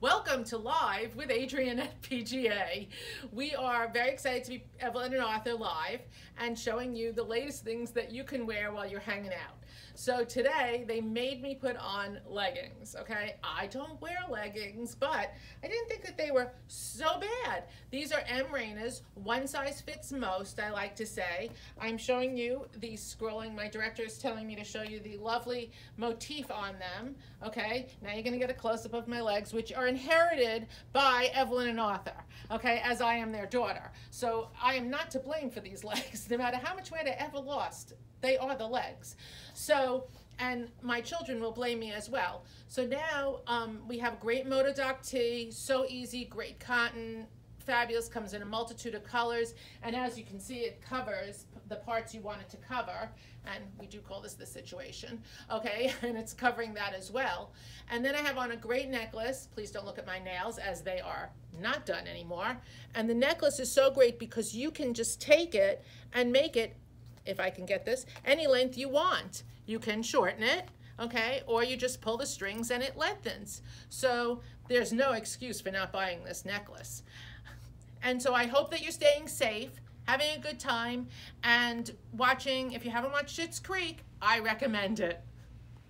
Welcome to Live with Adrianne at PGA. We are very excited to be Evelyn and Arthur live and showing you the latest things that you can wear while you're hanging out. So today they made me put on leggings, okay? I don't wear leggings, but I didn't think that they were so bad. These are M. Rena's, one size fits most, I like to say. I'm showing you the scrolling, my director is telling me to show you the lovely motif on them, okay? Now you're gonna get a close-up of my legs, which are inherited by Evelyn and Arthur, okay, as I am their daughter. So I am not to blame for these legs, no matter how much weight I ever lost. They are the legs. So, and my children will blame me as well. So now um, we have great Mod o Doc tee, so easy, great cotton, fabulous, comes in a multitude of colors. And as you can see, it covers the parts you want it to cover. And we do call this the situation, okay? And it's covering that as well. And then I have on a great necklace. Please don't look at my nails as they are not done anymore. And the necklace is so great because you can just take it and make it if I can get this, any length you want. You can shorten it, okay, or you just pull the strings and it lengthens. So there's no excuse for not buying this necklace. And so I hope that you're staying safe, having a good time, and watching, if you haven't watched Schitt's Creek, I recommend it.